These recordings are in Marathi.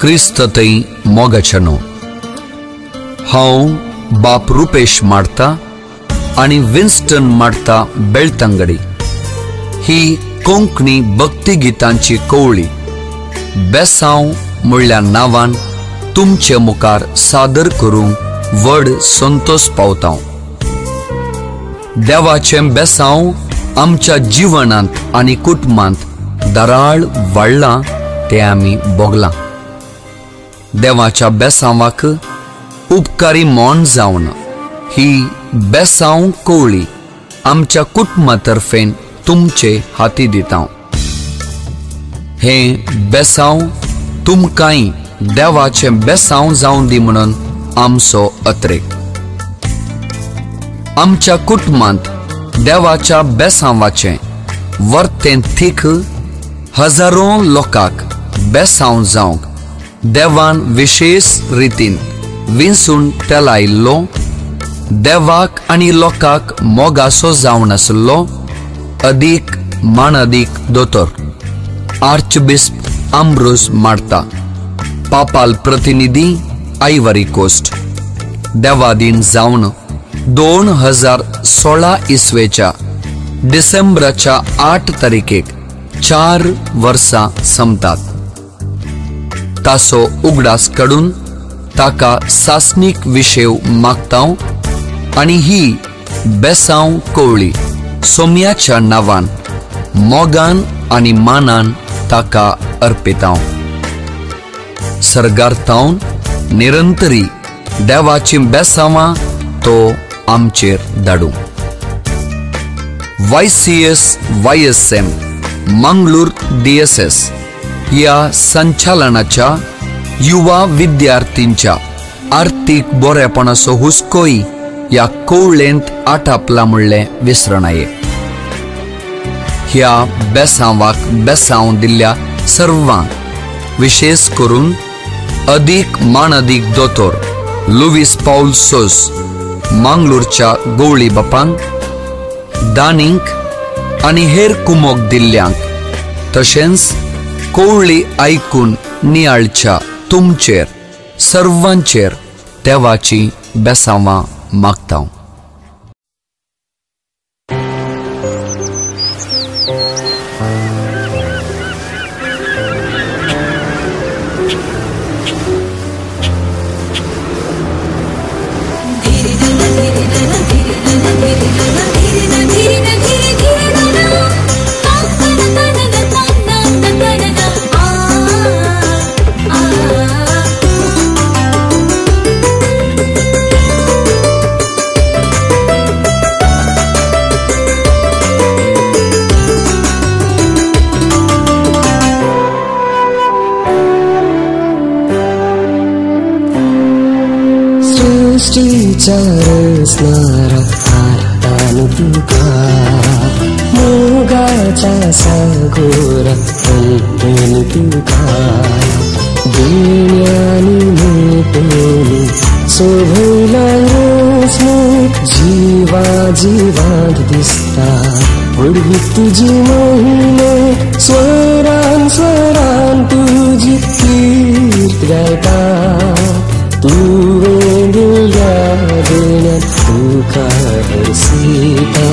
क्रिस्त थंय मोगाचें हांव बाप रुपेश मारता आनी विन्स्टन मारता बेळतंगडी ही कोंकणी भक्ती गितांची कवळी बेसांव म्हणल्या नांवान तुमचे मुखार सादर करूंक व्हड संतोष पावतां देवाचें बेसांव आमच्या जिवनांत आनी कुटुंबांत दराळ वाडलां तें आमी भोगलां देवाच्या बेसांवाक उपकारी मोन जावन ही बेसांव कवळी आमच्या कुटुंबातर्फेन तुमचे हाती दिता हे बेसांव तुमकांय देवाचें बेसांव जावन दी म्हणून आमचो अत्रेक. आमच्या कुटुंबांत देवाच्या बेसांवाचें वर्तें थीक हजारो लोकांक बेसांव जावंक देवान विशेष रितीन. विंसून तेलायिल्लो देवाक आनी लोकांक मोगासो जावन आसलो अदीक मान अदीक दोतोर. आर्चबिस्प आम्ब्रोस मारता. पापाल प्रतिनिधी आयवरी कोस्ट देवादीन जावन दोन हजार सोळा इसवेच्या डिसेंबराच्या आठ तारखेक चार वर्सां संपतात. तासो उगडास काडून ताका सासनीक विशेव मागता आनी ही बेसांव कवळी सोम्याच्या नांवान, मोगान आनी मानान ताका अर्पिता सर्गार्थावन निरंतरी देवाची बेसांवां तो आमचेर धाडूं. Y C S Y S M Mangaluru D S S. ह्या संचालनाच्या युवा विद्यार्थींच्या आर्थीक बरेपणाचो हुस्कोय ह्या कवळेंत आटापला म्हणलें विसरणाये. ह्या बेसांवाक बेसांव दिल्ल्या सर्वांक विशेष करून अदीक मान अदीक दोतोर लुवीस पाऊल सोस मांगलोरच्या गवळी बापांक दानींक आनी हेर कुमोक दिल्ल्यांक तशेंच कोवळी आयकून नियाळच्या तुमचेर सर्वांचेर देवाची बेसांवां मागता ഘോര ദുനിയാനിമേട്ടേനി जीवा जीवात दिसता। तुझी महीने स्वरान स्वरान तुझी कीर्त गायता तू वेंदील या देण्यात तुका हरसिता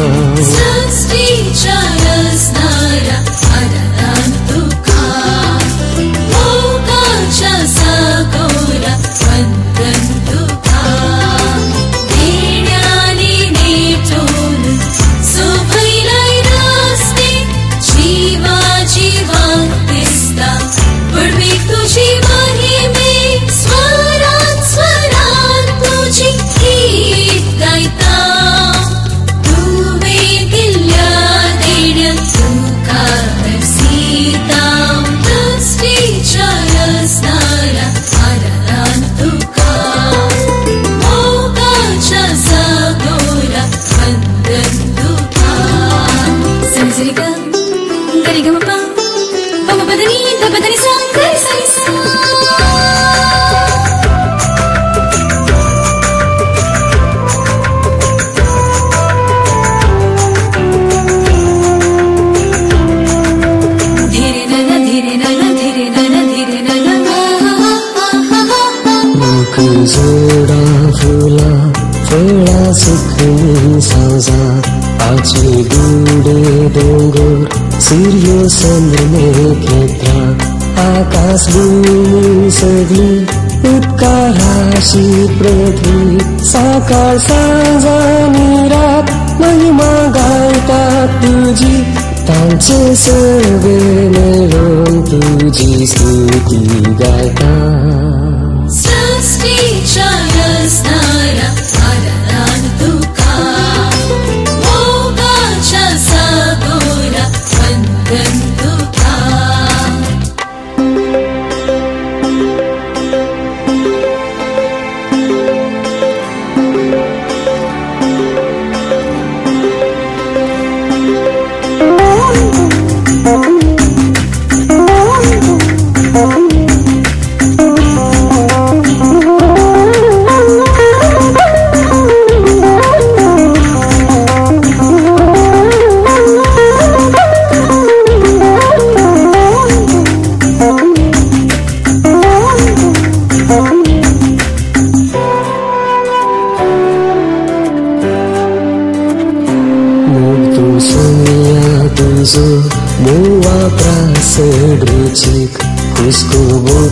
पृथ्वी साकार सांजानी रात महिमा गायतात तुझी तांचे सर्वे मिळून तुझी स्तुती गायतात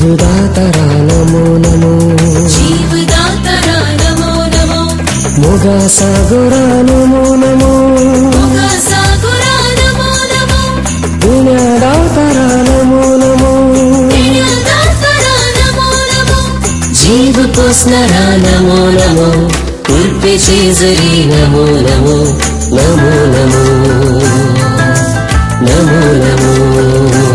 జీవుదాతరా నమో నమో జీవుదాతరా నమో నమో మొగ సాగురా నమో నమో మొగ సాగురా నమో నమో పుణ్యదాతరా నమో నమో పుణ్యదాతరా నమో నమో నమో నమో నమో నమో నమో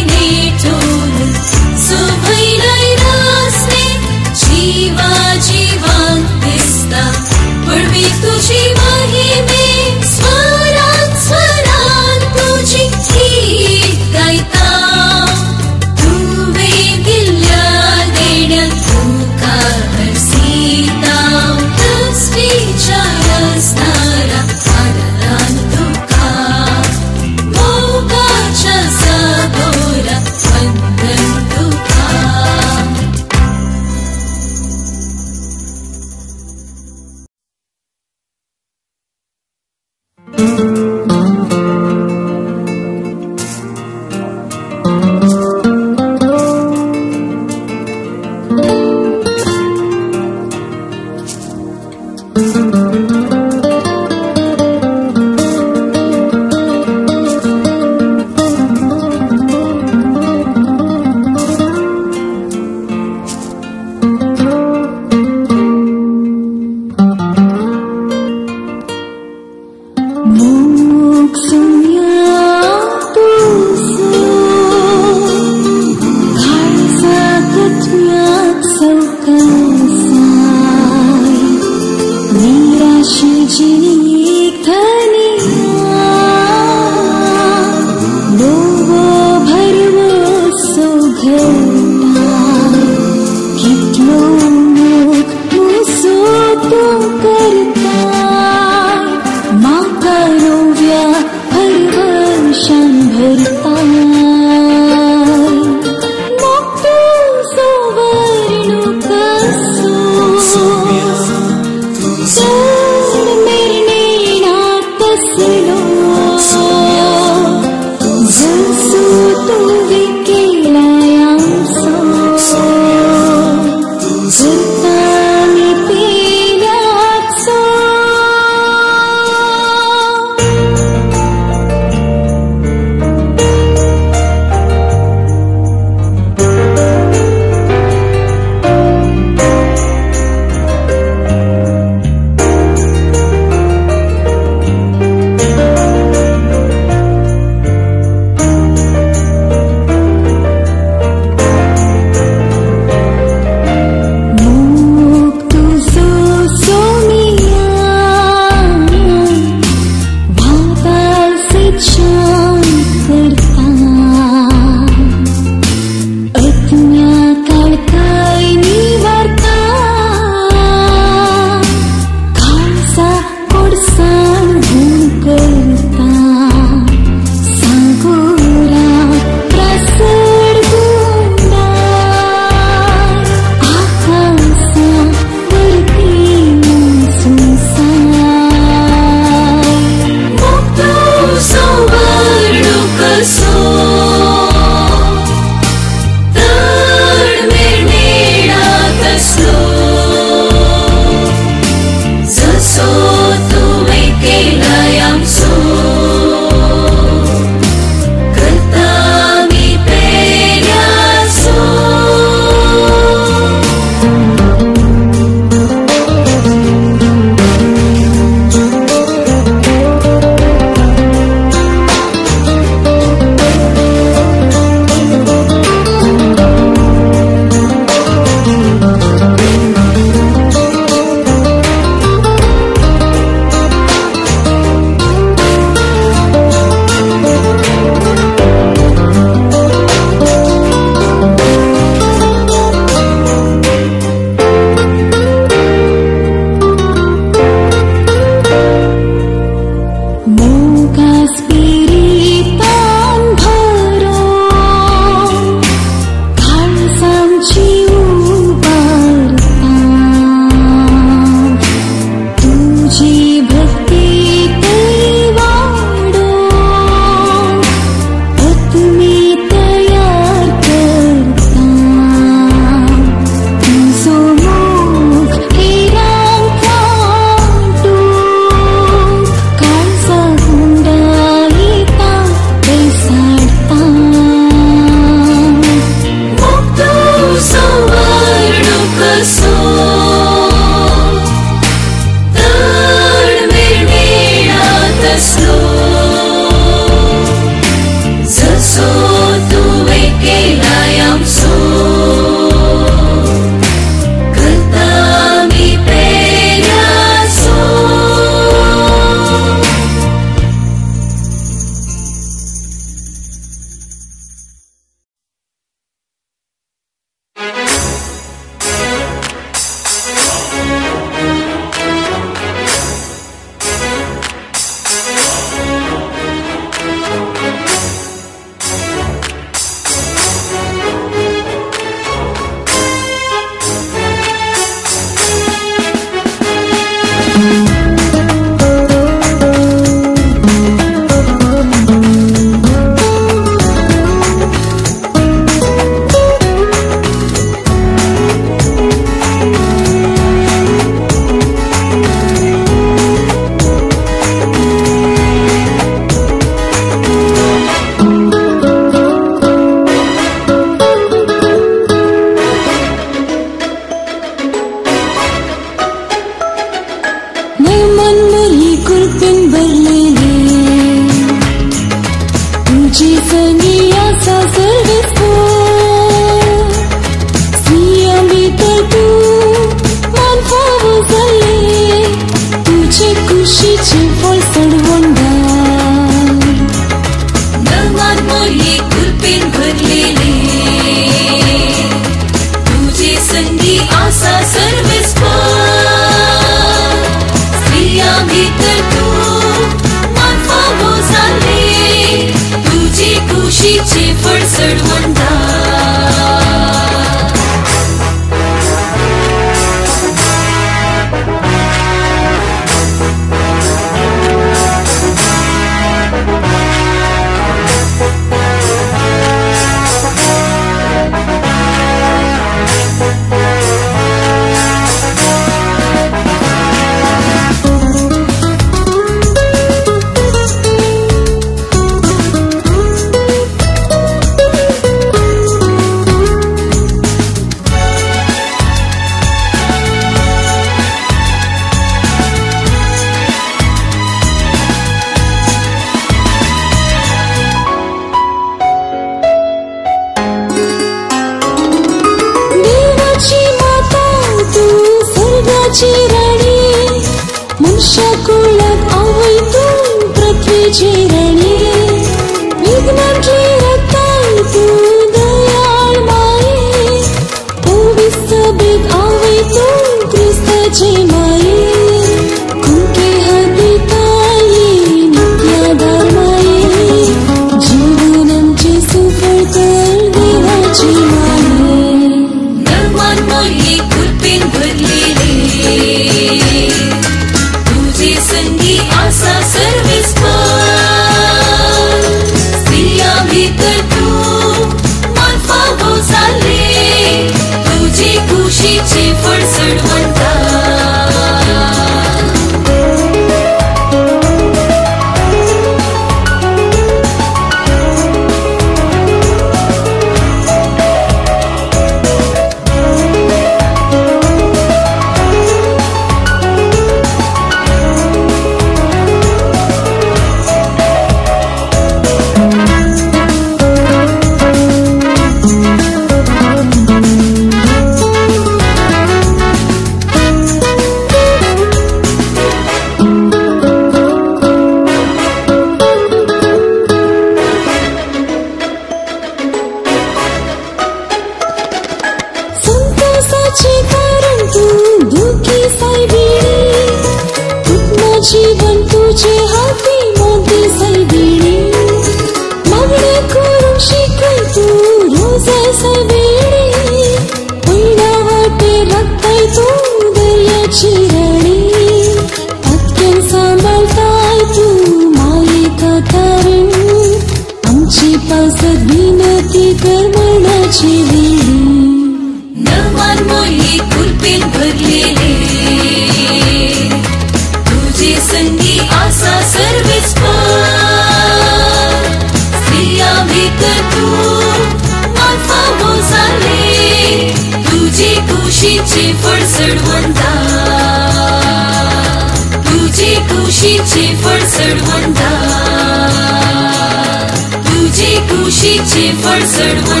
Por certain.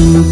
to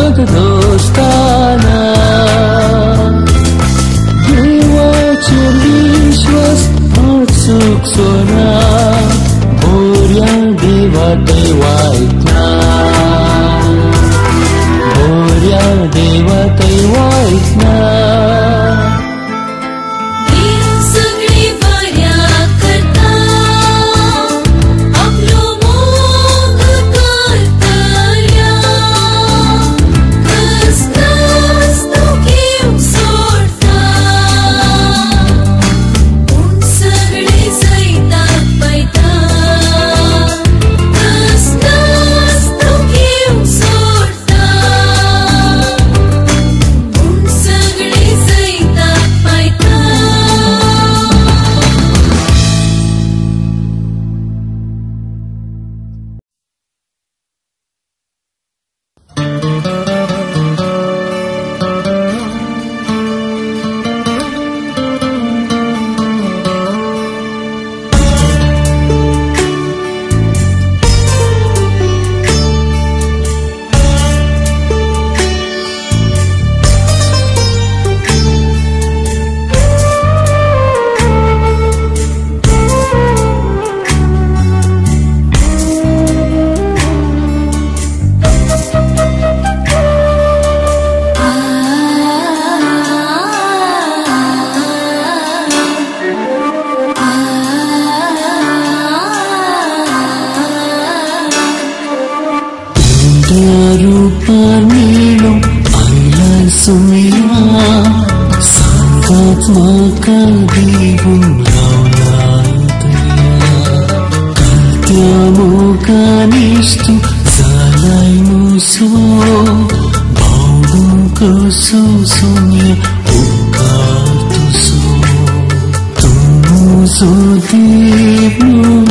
मरकत दोस्ताना देवाचे विश्वास सुख khi blue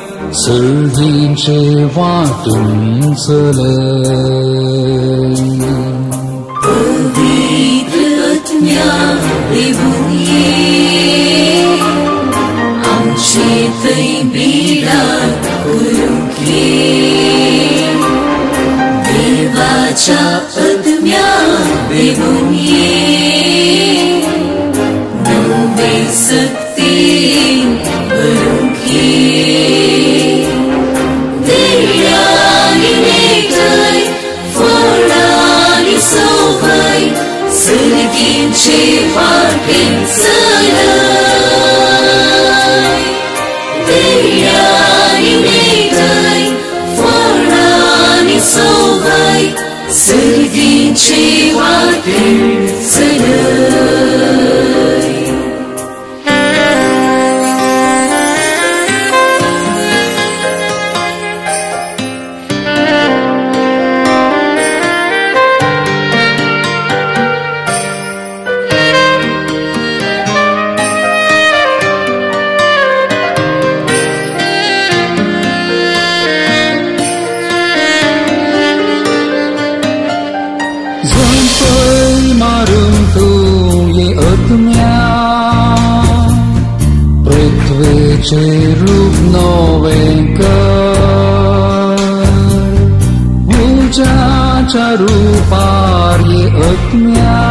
슬진체 와둔 슬레 우리 뜻냐 리부니 암시의 비라 구름기 대바차 뜻냐 리부니 노베스 شفاق سلام Deryani meyday Forani sovay Sevgin şifaqin selam love.